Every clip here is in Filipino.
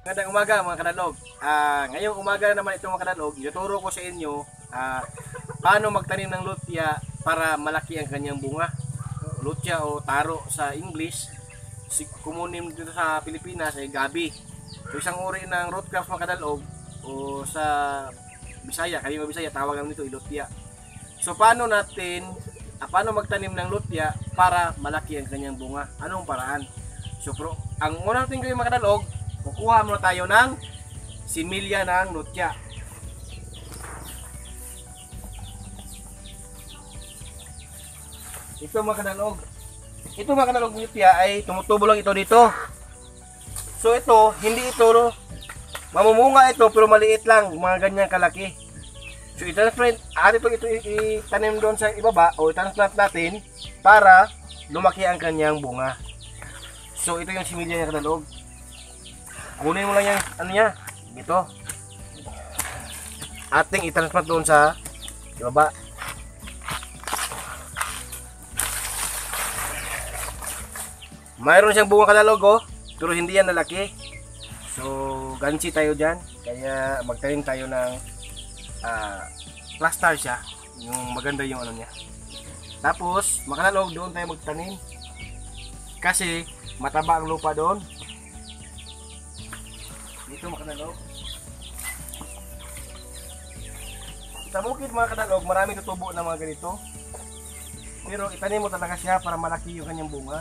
Magandang umaga mga kadalog. Ah, ngayong umaga naman ito mga kadalog, ituturo ko sa inyo ah, paano magtanim ng lutya para malaki ang kanyang bunga. Lutya o taro sa English, si kumunim dito sa Pilipinas ay gabi. So, isang uri ng root crops mga kadalog o sa Bisaya, kayo Bisaya tawag namin ito ilutya. So paano natin ah, paano magtanim ng lutya para malaki ang kanyang bunga? Anong paraan? So pro, ang unang natin gawin mga kadalog, kukuha muna tayo ng similya ng lutya. Ito mga kadalog. Ito mga kadalog lutya ay tumutubo lang ito dito. So ito, hindi ito no, mamumunga ito pero maliit lang, mga ganyan kalaki. So i-transplant, ari ito itanim doon sa ibaba o i-transplant natin para lumaki ang kanyang bunga. So ito yung similya niya kadalog. Kunin mo lang yung ano niya, dito. Ating i-transplant doon sa ibaba. Mayroon siyang bunga kadalog oh, pero hindi yan lalaki. So, gansi tayo dyan. Kaya magtanim tayo ng ah plaster siya. Yung maganda yung ano niya. Tapos, makanalog doon tayo magtanim. Kasi, mataba ang lupa doon. Dito makanalog. Sa bukid mga kanalog, marami tutubo na mga ganito. Pero itanim mo talaga siya para malaki yung kanyang bunga.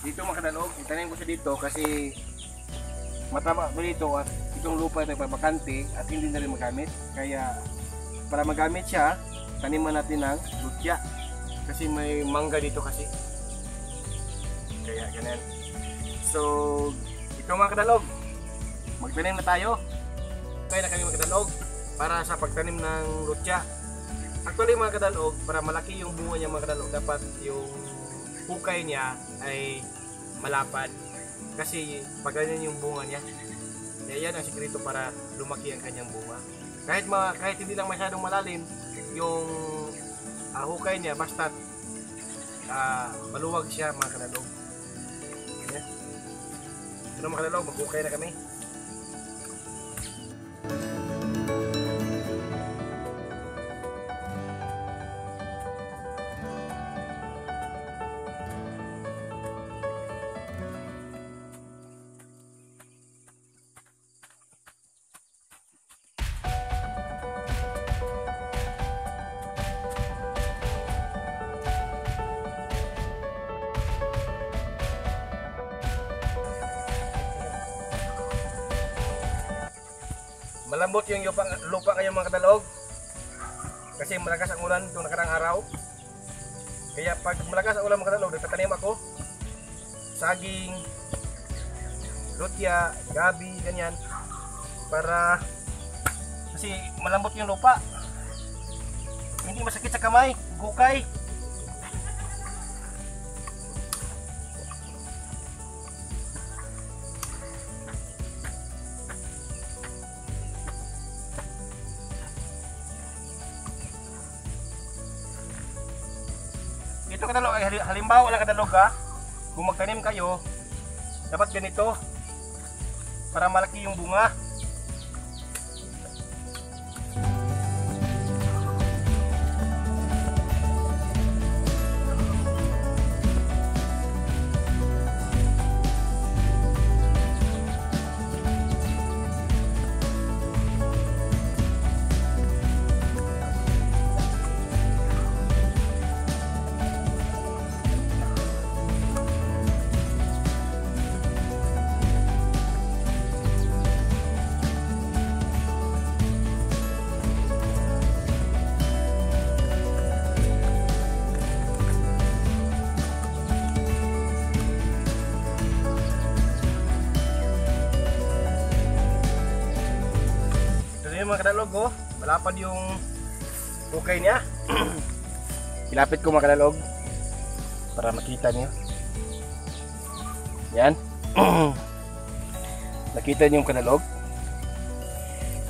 dito mga kadalog, itanim ko siya dito kasi mataba ko dito at itong lupa ito ay bakante at hindi na rin magamit. Kaya para magamit siya, taniman natin ng lutya. Kasi may mangga dito kasi. Kaya ganyan. So, ito mga kadalog, magtanim na tayo. Kaya na kami mga kadalog para sa pagtanim ng lutya. Actually mga kadalog, para malaki yung bunga niya mga kadalog, dapat yung hukay niya ay malapad. Kasi pag ganyan yung bunga niya, yan ang sikreto para lumaki ang kanyang bunga. Kahit ma, kahit hindi lang masyadong malalim, yung ah, hukay niya basta ah, maluwag siya mga kanalog. Ito na mga kanalog, maghukay na kami. Malambot yung lupa, lupa ngayon mga kadalog. Kasi malakas ang ulan itong nakarang araw. Kaya pag malakas ang ulan mga kadalog, nagtatanim ako. Saging, lutya, gabi, ganyan. Para kasi malambot yung lupa. Hindi masakit sa kamay, gukay. Ito kadalog ay hali- halimbawa lang kadalog ha. Kung magtanim kayo, dapat ganito para malaki yung bunga. Kadalog oh. Malapad yung ukay niya. Ilapit ko mga kadalog para makita niyo. Yan. Nakita niyo yung kadalog?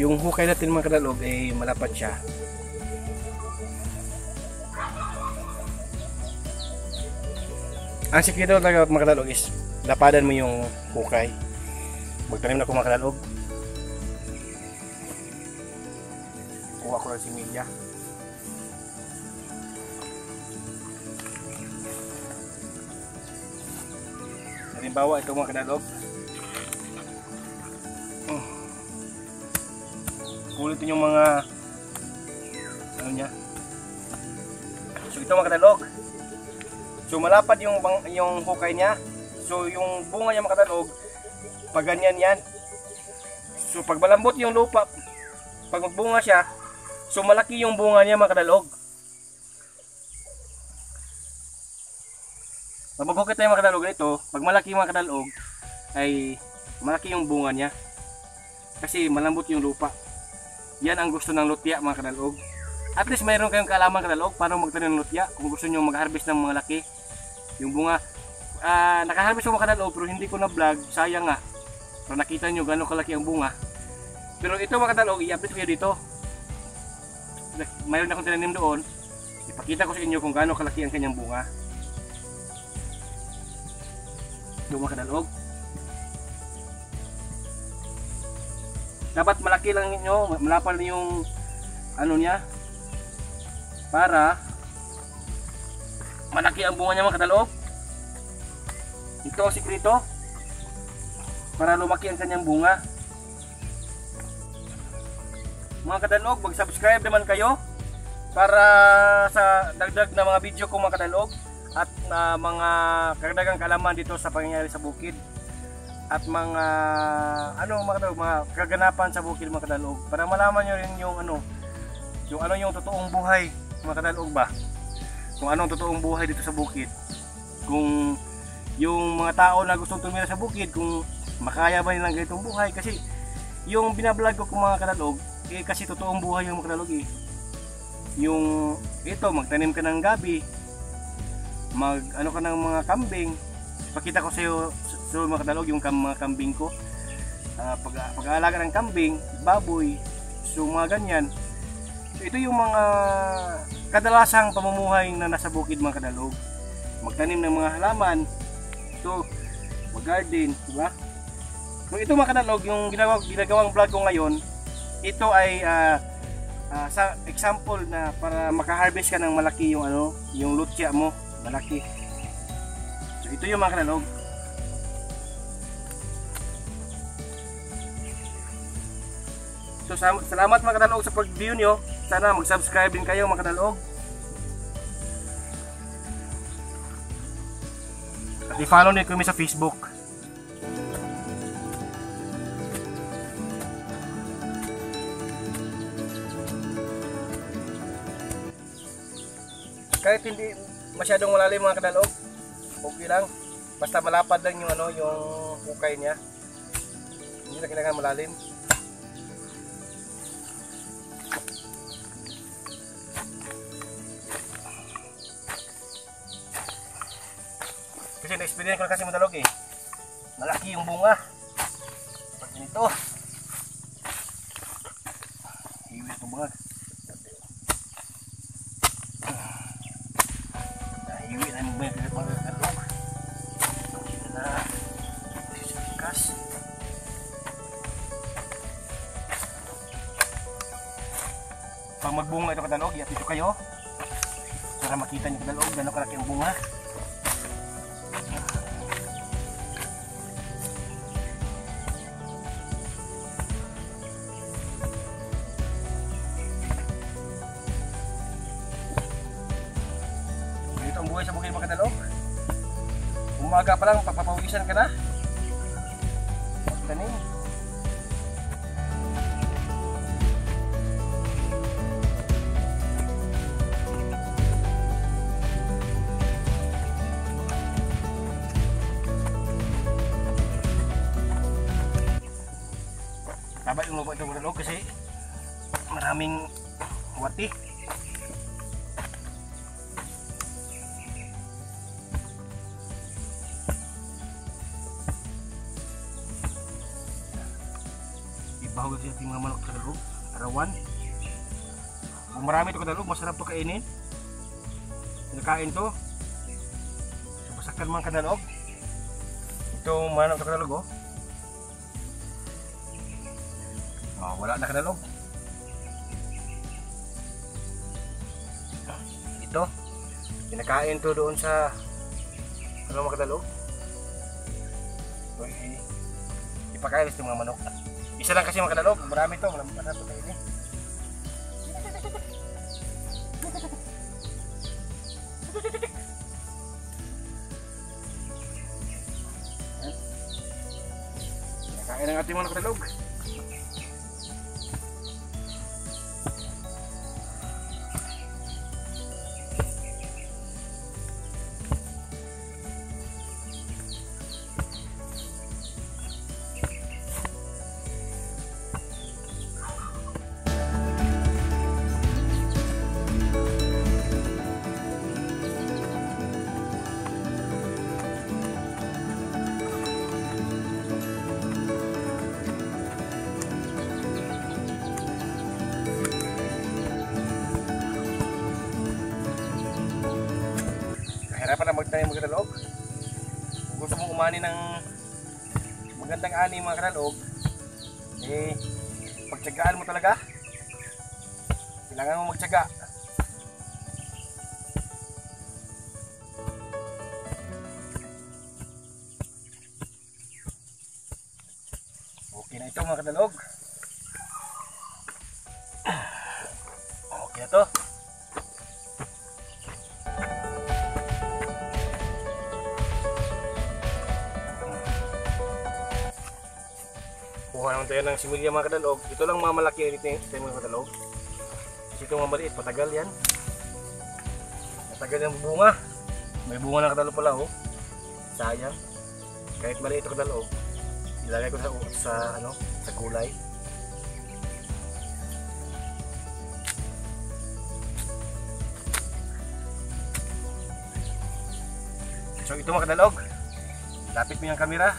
Yung hukay natin mga kadalog ay malapad siya. Ang sikreto talaga mga kadalog is lapadan mo yung hukay. Magtanim na ako mga kadalog. Kuha ko lang si Milya. Halimbawa, ito mga kadalog. Oh. Kulitin yung mga ano niya. So ito mga kadalog. So malapad yung yung hukay niya. So yung bunga niya mga pag ganyan yan. So pag malambot yung lupa, pag magbunga siya, so malaki yung bunga niya mga kadalog. Mabaghukit tayo mga kadalog nito, pag malaki mga kadalog, ay malaki yung bunga niya. Kasi malambot yung lupa. Yan ang gusto ng lutya mga kadalog. At least mayroon kayong kaalaman kadalog paano magtanim ng lutya kung gusto niyo mag-harvest ng mga laki. Yung bunga, ah naka-harvest ko mga kadalog pero hindi ko na vlog, sayang nga. Para nakita niyo gaano kalaki ang bunga. Pero ito mga kadalog, i-update ko dito. Mayroon akong tinanim doon. Ipakita ko sa inyo kung gaano kalaki ang kanyang bunga. Yung mga kadalog. Dapat malaki lang ninyo, malapal yung ano niya para malaki ang bunga niya mga kadalog. Ito ang sikreto para lumaki ang kanyang bunga. Mga kadalog, mag-subscribe naman kayo para sa dagdag na mga video ko mga kadalog at na mga karagdagang kalaman dito sa pangyayari sa bukid. At mga ano mga kadalog, mga kaganapan sa bukid mga kadalog para malaman nyo rin yung ano yung ano yung totoong buhay mga kadalog ba? Kung anong totoong buhay dito sa bukid. Kung yung mga tao na gustong tumira sa bukid kung makaya ba nilang ganitong buhay. Kasi yung binablog ko kung mga kadalog eh kasi totoong buhay yung mga kadalog eh. Yung ito magtanim ka ng gabi mag ano ka ng mga kambing. Pakita ko sa iyo sa mga kadalog yung kam, mga kambing ko. Ah, pag, pag-aalaga ng kambing baboy so mga ganyan. So ito yung mga kadalasang pamumuhay na nasa bukid mga kadalog magtanim ng mga halaman ito mag-garden diba so ito mga kadalog yung ginagawa, ginagawang vlog ko ngayon ito ay ah, ah, sa example na para makaharvest ka ng malaki yung ano yung lutya mo malaki so ito yung mga kadalog So salamat mga kadalog sa pag-view nyo. Sana mag-subscribe din kayo mga kadalog. At i-follow niyo kami sa Facebook. Kahit hindi masyadong malalim mga kadalog, okay lang. Basta malapad lang yung ano, yung hukay niya. Hindi na kailangan malalim. Kasi na-experience ko na kasi madalog eh. Malaki yung bunga. Pag ganito. Kayo. Para makita niyo kadalog, gano'ng kalaki ang bunga. Ganito ang buhay sa bukid mga kadalog. Umaga pa lang, pagpapawisan ka na. Wati. Ibahog sa ating mga manok sa kaloob, arawan. Kung marami ito kadalog, masarap to kainin. Nakain to. So, basta kan mga kadalog. Itong manok na kadalog oh. Oh, wala na kadalog. Kinakain to doon sa ano mga kadalog. So, i- ipakain sa mga manok. Isa lang kasi mga kadalog. Marami to. Marami pa to kainin. Kinakain ang ating mga kadalog. Umani ng magandang ani mga kadalog, eh, pagtsagaan mo talaga. Kailangan mo magtsaga. Okay na ito mga kadalog. Kuha naman tayo ng similya mga kadalog. Ito lang mga malaki dito yung ito mga kadalog. Kasi itong mga maliit, patagal yan. Matagal yung bunga. May bunga ng kadalog pala oh. Sayang. Kahit maliit ito kadalog, ilagay ko sa, sa ano, sa kulay. So ito mga kadalog. Lapit mo yung camera.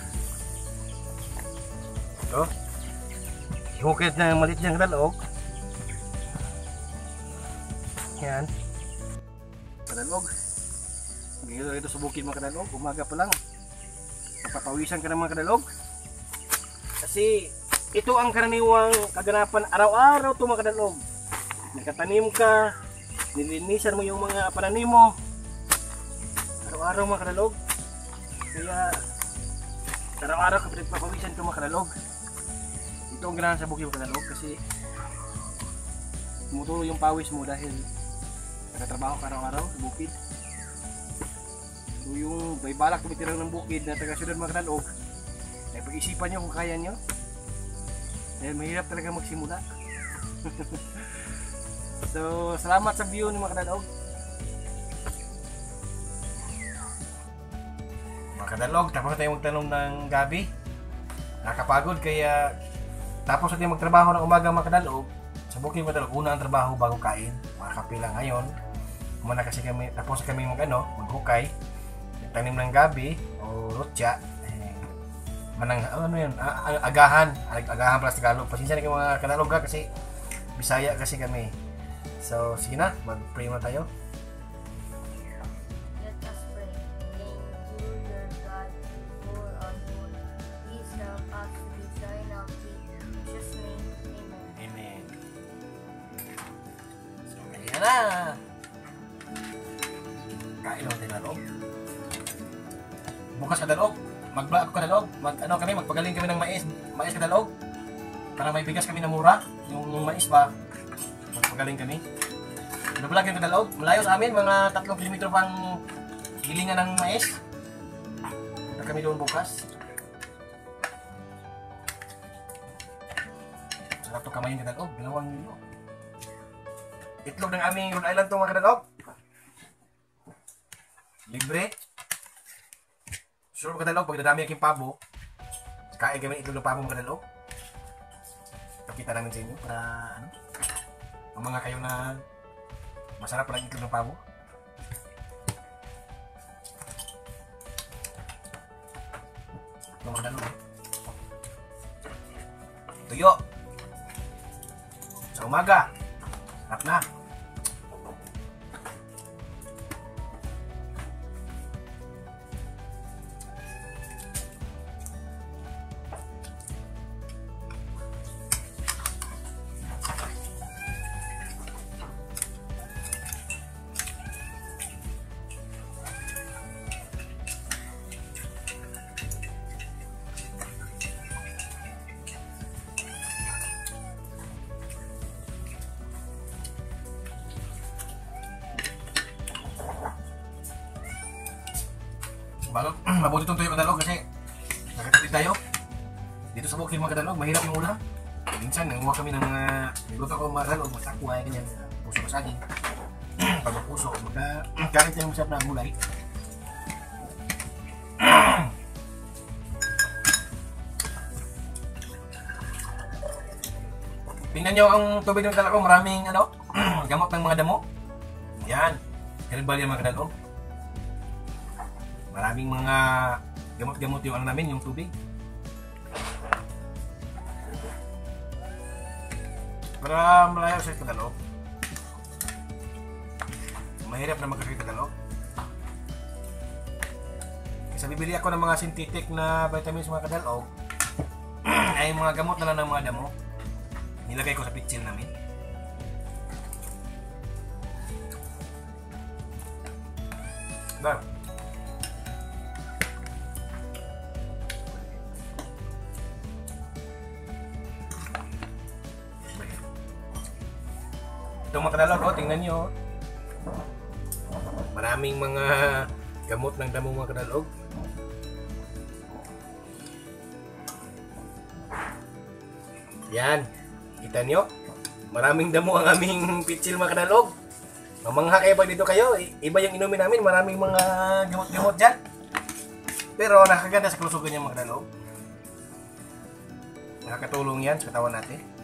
Ito. Ihukit na yung maliit niyang dalog. Yan. Kadalog. Ngayon ito sa bukid mga kadalog. Umaga pa lang. Napapawisan ka ng mga kadalog. Kasi ito ang karaniwang kaganapan araw-araw ito mga kadalog. Nakatanim ka, nilinisan mo yung mga pananim mo. Araw-araw mga kadalog. Kaya araw-araw ka pinagpapawisan ka mga kadalog. Ito ang ganahan sa bukid mga kadalog kasi tumutulo yung pawis mo dahil nakatrabaho ka araw-araw sa bukid. So yung may balak tumitirang ng bukid na taga syudad mga kadalog, ay pag-isipan nyo kung kaya nyo. Dahil mahirap talaga magsimula. so salamat sa view ni mga kadalog. Mga kadalog, tapos tayo magtanong ng gabi. Nakapagod kaya tapos natin magtrabaho ng umaga mga kadalog. Sa bukid mga kadalog, una ang trabaho bago kain. Mga kapila ngayon. Umana kasi kami, tapos kami mag ano, maghukay. Tanim ng gabi o rotya. Eh, manang, ano yun, agahan. Ag- Agahan pala sa Tagalog. Pasensya na kayo mga kadalog ha, kasi Bisaya kasi kami. So, sige na, mag-pray muna tayo. Na. Kain tayo na loob. Bukas ka dalog. Mag-vlog ka dalog. Mag, ano kami, magpagaling kami ng mais. Mais ka dalog. Para may bigas kami na mura. Yung, yung mais ba, magpagaling kami. Nag-vlog yung kadalog. Malayo sa amin, mga 3 kilometro pang gilingan ng mais. Punta kami doon bukas. Sarap to kamay yung kadalog. Dalawang nilo. Itlog ng aming Rhode Island to mga kadalog. Libre. Sure mga kadalog, pag nadami aking pabo, kain kami itlog ng pabo mga kadalog. Pakita namin sa inyo para ano, ang mga kayo na masarap pala itlog ng pabo. Ito mga kadalog. Tuyo. Sa umaga. Sarap na. Mabuti itong tuyo kadalog kasi nakatipid tayo. Dito sa bukid mga kadalog, mahirap yung ulam. Minsan, nanguha kami ng mga luto ko mga kadalog, masakway, ganyan, puso ka saging. Pag puso, magka, kahit yung masarap na gulay. Tingnan nyo ang tubig ng kadalog, maraming ano, gamot ng mga damo. Yan, herbal yung mga kadalog. Maraming mga gamot-gamot yung ano namin, yung tubig. Para malayo sa Tagalog. Mahirap na magkakita Tagalog. Kasi bibili ako ng mga synthetic na vitamins mga kadalog ay mga gamot na lang ng mga damo. Nilagay ko sa pitsil namin. Dar. Itong mga kadalog, oh, tingnan nyo. Maraming mga gamot ng damo mga kadalog. Yan. Kita nyo? Maraming damo ang aming pitsil mga kadalog. Mamangha kayo pag dito kayo. Iba yung inumin namin. Maraming mga gamot-gamot dyan. Pero nakaganda sa kalusugan yung mga kadalog. Nakakatulong yan sa katawan natin.